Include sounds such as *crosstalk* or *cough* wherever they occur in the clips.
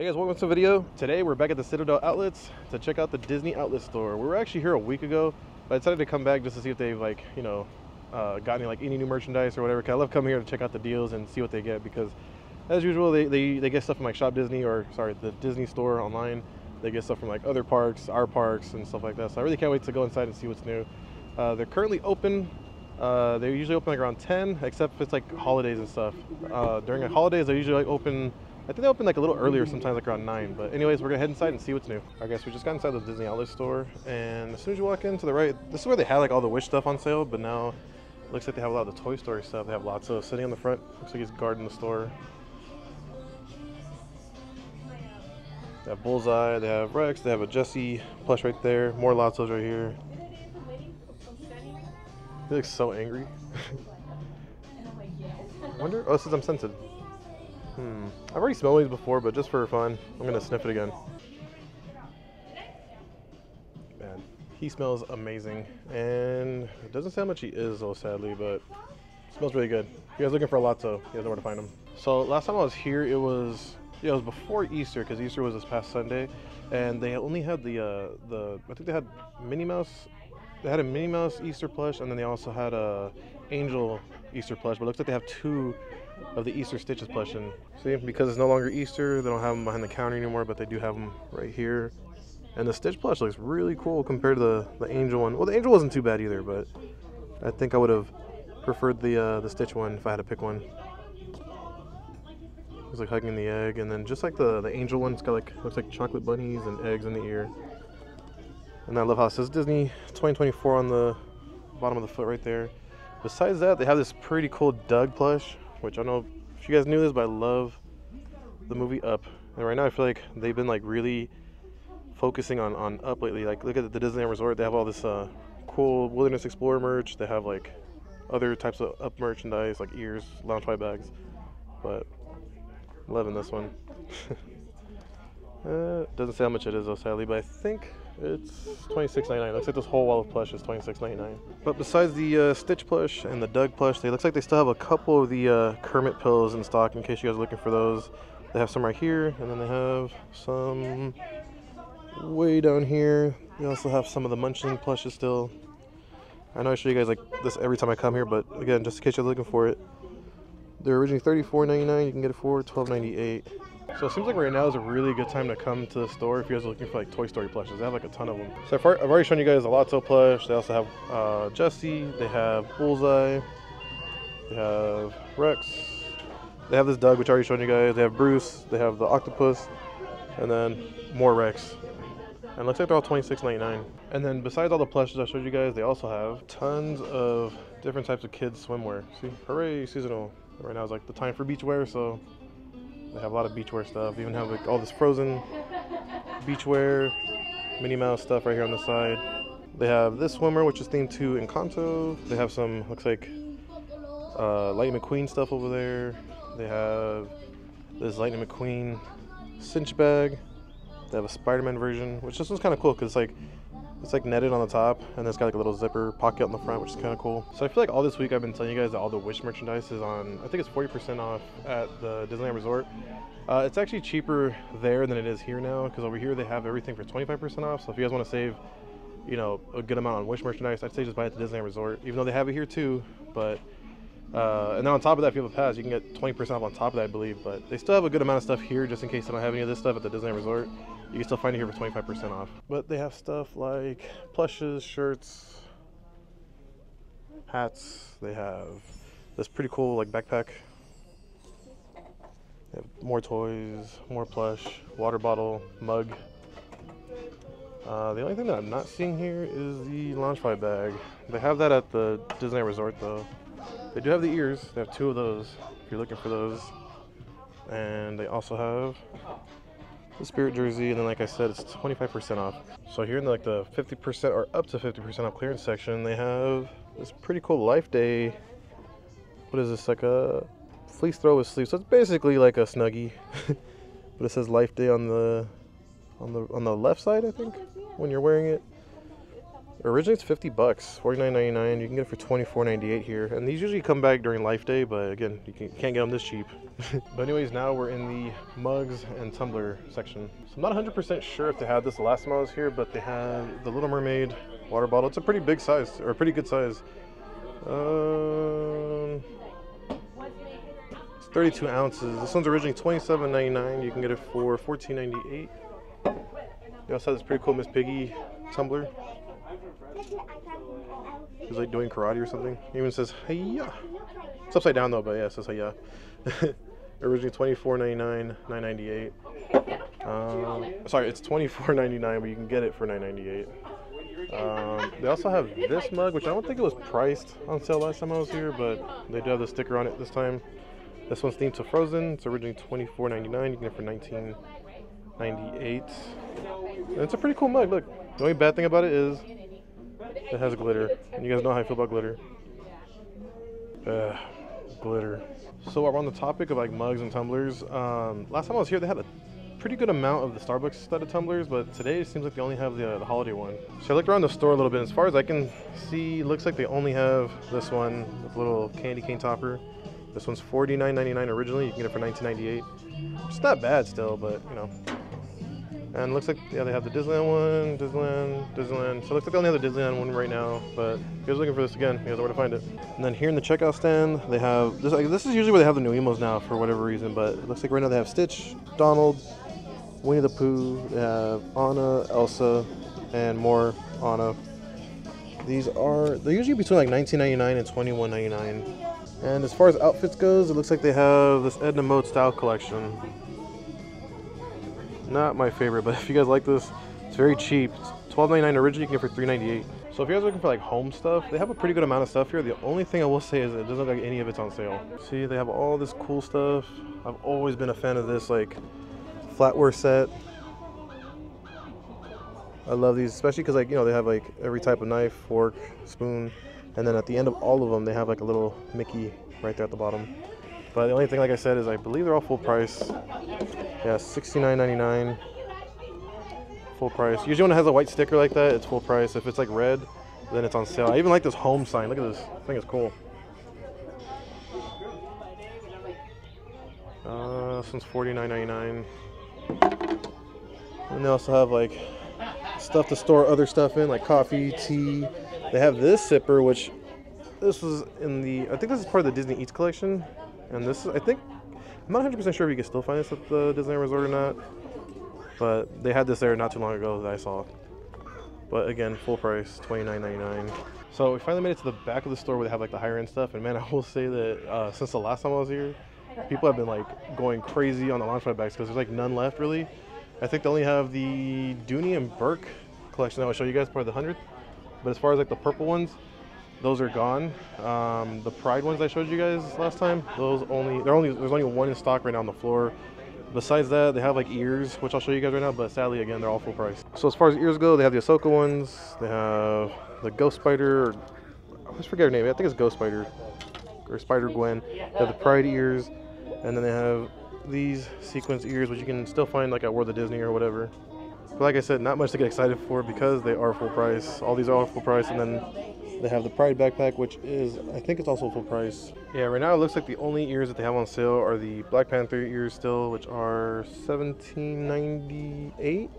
Hey guys, welcome to the video. Today we're back at the Citadel Outlets to check out the Disney Outlet Store. We were actually here a week ago, but I decided to come back just to see if they've like, you know, uh, got any like any new merchandise or whatever. Cause I love coming here to check out the deals and see what they get because as usual, they, they, they get stuff from like Shop Disney or sorry, the Disney store online. They get stuff from like other parks, our parks and stuff like that. So I really can't wait to go inside and see what's new. Uh, they're currently open. Uh, they're usually open like around 10, except if it's like holidays and stuff. Uh, during the holidays, they usually like open I think they open like a little earlier, sometimes like around 9. But anyways, we're going to head inside and see what's new. I guess we just got inside the Disney Outlet store. And as soon as you walk in to the right, this is where they had like all the Wish stuff on sale. But now it looks like they have a lot of the Toy Story stuff. They have Lotso sitting on the front. Looks like he's guarding the store. They have Bullseye, they have Rex, they have a Jesse plush right there. More Lotsos right here. He looks so angry. *laughs* wonder. Oh, is I'm scented. Hmm. I've already smelled these before, but just for fun, I'm gonna sniff it again. Man, he smells amazing, and it doesn't say how much he is though, sadly, but smells really good. If you guys looking for a Lotso, you guys know where to find them. So last time I was here, it was yeah, it was before Easter because Easter was this past Sunday, and they only had the uh, the I think they had Minnie Mouse. They had a Minnie Mouse Easter plush, and then they also had a Angel Easter plush. But it looks like they have two of the Easter Stitches plush. And see, because it's no longer Easter, they don't have them behind the counter anymore, but they do have them right here. And the Stitch plush looks really cool compared to the, the Angel one. Well, the Angel wasn't too bad either, but I think I would have preferred the uh, the Stitch one if I had to pick one. It's like hugging the egg, and then just like the, the Angel one, it's got like, looks like chocolate bunnies and eggs in the ear. And I love how it says Disney 2024 on the bottom of the foot right there. Besides that, they have this pretty cool Dug plush, which I don't know if you guys knew this, but I love the movie Up. And right now I feel like they've been like really focusing on, on Up lately. Like look at the Disneyland Resort, they have all this uh, cool Wilderness Explorer merch. They have like other types of Up merchandise, like ears, Loungefly bags. But loving this one. *laughs* uh, doesn't say how much it is though, sadly, but I think it's $26.99. Looks like this whole wall of plush is $26.99. But besides the uh, Stitch plush and the Dug plush, they looks like they still have a couple of the uh, Kermit pillows in stock in case you guys are looking for those. They have some right here, and then they have some way down here. They also have some of the Munchling plushes still. I know I show you guys like this every time I come here, but again, just in case you're looking for it, they're originally $34.99. You can get it for $12.98. So it seems like right now is a really good time to come to the store if you guys are looking for like Toy Story plushes. They have like a ton of them. So I've already shown you guys a Lotso plush. They also have uh, Jesse. They have Bullseye. They have Rex. They have this Dug, which I already showed you guys. They have Bruce. They have the Octopus. And then more Rex. And looks like they're all $26.99. And then besides all the plushes I showed you guys, they also have tons of different types of kids swimwear. See, hooray, seasonal. Right now is like the time for beachwear, so they have a lot of beachwear stuff. They even have like all this frozen beachwear, Minnie Mouse stuff right here on the side. They have this swimmer, which is themed to Encanto. They have some, looks like, uh, Lightning McQueen stuff over there. They have this Lightning McQueen cinch bag. They have a Spider-Man version, which this one's kind of cool because it's like it's like netted on the top, and it's got like a little zipper pocket on the front, which is kind of cool. So I feel like all this week I've been telling you guys that all the Wish merchandise is on, I think it's 40% off at the Disneyland Resort. Uh, it's actually cheaper there than it is here now, because over here they have everything for 25% off. So if you guys want to save, you know, a good amount on Wish merchandise, I'd say just buy it at the Disneyland Resort, even though they have it here too. But uh, and then on top of that, if you have a pass, you can get 20% off on top of that, I believe. But they still have a good amount of stuff here, just in case they don't have any of this stuff at the Disneyland Resort. You can still find it here for 25% off. But they have stuff like plushes, shirts, hats. They have this pretty cool like backpack. They have more toys, more plush, water bottle, mug. Uh, the only thing that I'm not seeing here is the Loungefly bag. They have that at the Disney Resort though. They do have the ears. They have two of those if you're looking for those. And they also have the Spirit jersey, and then like I said, it's 25% off. So here in the, like the 50% or up to 50% off clearance section, they have this pretty cool Life Day. What is this? Like a fleece throw with sleeves. So it's basically like a snuggie, *laughs* but it says Life Day on the on the on the left side, I think, when you're wearing it. Originally it's 50 bucks, 49.99. You can get it for 24.98 here. And these usually come back during life day, but again, you, can, not get them this cheap. *laughs* but anyways, now we're in the mugs and tumbler section. So I'm not 100% sure if they had this the last time I was here, but they had the Little Mermaid water bottle. It's a pretty big size, or a pretty good size. Um, it's 32 ounces. This one's originally 27.99. You can get it for 14.98. They also have this pretty cool Miss Piggy tumbler. He's like doing karate or something. He even says hiya. It's upside down though, but yeah, it says hiya. *laughs* Originally twenty four ninety nine, nine ninety eight. Um, sorry, it's twenty four ninety nine, but you can get it for nine ninety eight. Um, they also have this mug, which I don't think it was priced on sale last time I was here, but they do have the sticker on it this time. This one's themed to Frozen. It's originally twenty four ninety nine. You can get it for nineteen ninety eight. It's a pretty cool mug. Look, the only bad thing about it is it has glitter. And you guys know how I feel about glitter. Uh, glitter. So we're on the topic of like mugs and tumblers. Um, last time I was here, they had a pretty good amount of the Starbucks studded tumblers, but today it seems like they only have the, uh, the holiday one. So I looked around the store a little bit. As far as I can see, looks like they only have this one with a little candy cane topper. This one's $49.99 originally. You can get it for $19.98. It's not bad still, but you know, and looks like, yeah, they have the Disneyland one, Disneyland, Disneyland. So it looks like they only have the Disneyland one right now. But if you guys looking for this again, you guys know where to find it. And then here in the checkout stand, they have, this, like, this is usually where they have the nuiMOs now for whatever reason. But it looks like right now they have Stitch, Donald, Winnie the Pooh, they have Anna, Elsa, and more Anna. These are, they're usually between like 19.99 and 21.99. And as far as outfits goes, it looks like they have this Edna Mode style collection. Not my favorite, but *laughs* if you guys like this, it's very cheap. It's $12.99 originally, you can get for $3.98. So if you guys are looking for like home stuff, they have a pretty good amount of stuff here. The only thing I will say is it doesn't look like any of it's on sale. See, they have all this cool stuff. I've always been a fan of this like flatware set. I love these, especially because like, you know, they have like every type of knife, fork, spoon, and then at the end of all of them, they have like a little Mickey right there at the bottom. But the only thing, like I said, is I believe they're all full price. Yeah, $69.99. Full price. Usually when it has a white sticker like that, it's full price. If it's like red, then it's on sale. I even like this home sign. Look at this. I think it's cool. Uh, this one's $49.99. And they also have like stuff to store other stuff in, like coffee, tea. They have this zipper, which this was in the, I think this is part of the Disney Eats collection. And this is, I think, I'm not 100% sure if you can still find this at the Disney Resort or not. But they had this there not too long ago that I saw. But again, full price, $29.99. So we finally made it to the back of the store where they have like the higher end stuff. And man, *laughs* I will say that uh, since the last time I was here, people have been like going crazy on the Loungefly bags because there's like none left really. I think they only have the Dooney and Bourke collection that I'll show you guys part of the 100th. But as far as like the purple ones, those are gone. Um, the Pride ones I showed you guys last time, those only they're only there's only one in stock right now on the floor. Besides that, they have like ears, which I'll show you guys right now, but sadly again they're all full price. So as far as ears go, they have the Ahsoka ones, they have the Ghost Spider, I always forget her name. I think it's Ghost Spider or Spider Gwen. They have the Pride ears, and then they have these sequence ears, which you can still find like at World of Disney or whatever. But like I said, not much to get excited for because they are full price. All these are all full price, and then they have the Pride backpack, which is, I think it's also full price. Yeah, right now it looks like the only ears that they have on sale are the Black Panther ears still, which are 17.98,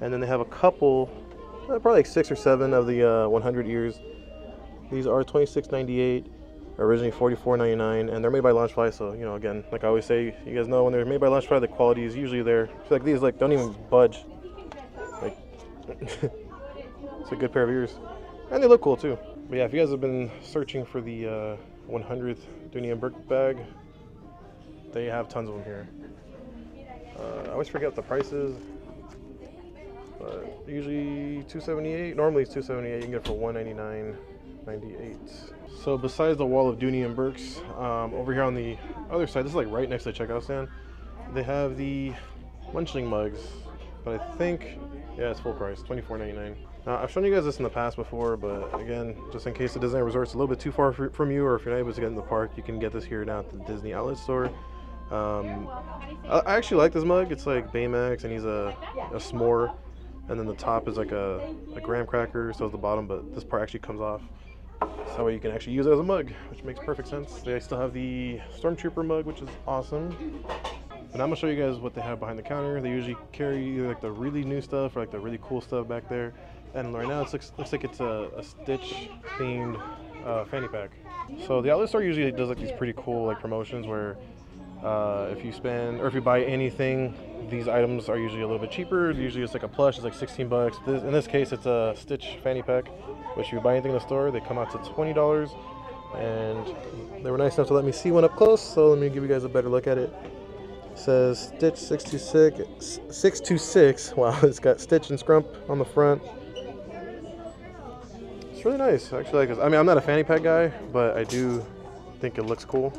and then they have a couple, uh, probably like six or seven of the uh, 100 ears. These are 26.98, originally 44.99, and they're made by Loungefly. So you know, again, like I always say, you guys know when they're made by Loungefly, the quality is usually there. So like these, like don't even budge. Like *laughs* it's a good pair of ears, and they look cool too. But yeah, if you guys have been searching for the uh, 100th Dooney and Bourke bag, they have tons of them here. Uh, I always forget the prices, but usually 278. Normally it's 278. You can get it for 199.98. So besides the wall of Dooney and Bourke's, um, over here on the other side, this is like right next to the checkout stand. They have the Munchling mugs, but I think yeah, it's full price, 24.99. Now, I've shown you guys this in the past before, but again, just in case the Disney Resort's a little bit too far from you, or if you're not able to get in the park, you can get this here now at the Disney Outlet Store. Um, I actually like this mug. It's like Baymax, and he's a, a s'more. and then the top is like a, a graham cracker, so is the bottom, but this part actually comes off. So that way you can actually use it as a mug, which makes perfect sense. They still have the Stormtrooper mug, which is awesome. And I'm gonna show you guys what they have behind the counter. They usually carry like the really new stuff or like the really cool stuff back there. And right now it looks, looks like it's a, a Stitch themed uh, fanny pack. So the outlet store usually does like these pretty cool like promotions where uh, if you spend or if you buy anything, these items are usually a little bit cheaper. Usually it's like a plush, it's like 16 bucks. This, in this case, it's a Stitch fanny pack, which if you buy anything in the store, they come out to $20. And they were nice enough to let me see one up close, so let me give you guys a better look at it says Stitch 626, 626. Wow, *laughs* it's got Stitch and Scrump on the front. It's really nice. Actually, like I mean, I'm not a fanny pack guy, but I do think it looks cool.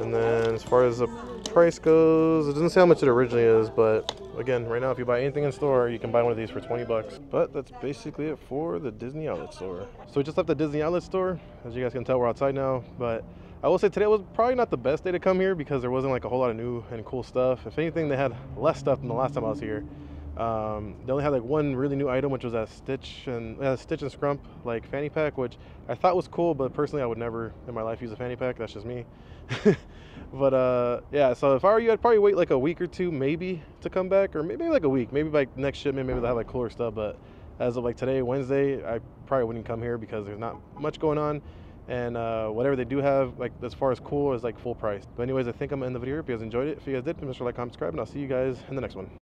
And then as far as the price goes, it doesn't say how much it originally is, but again, right now, if you buy anything in store, you can buy one of these for 20 bucks. But that's basically it for the Disney Outlet Store. So we just left the Disney Outlet Store. As you guys can tell, we're outside now, but I will say today was probably not the best day to come here because there wasn't like a whole lot of new and cool stuff. If anything, they had less stuff than the last time I was here. Um, they only had like one really new item, which was that Stitch and uh, Stitch and Scrump like fanny pack, which I thought was cool, but personally I would never in my life use a fanny pack. That's just me. *laughs* but uh, yeah, so if I were you, I'd probably wait like a week or two, maybe to come back, or maybe like a week. Maybe like next shipment, maybe they'll have like cooler stuff. But as of like today, Wednesday, I probably wouldn't come here because there's not much going on and uh, whatever they do have like as far as cool is like full price but anyways i think i'm gonna end the video if you guys enjoyed it if you guys did make sure to like comment subscribe and i'll see you guys in the next one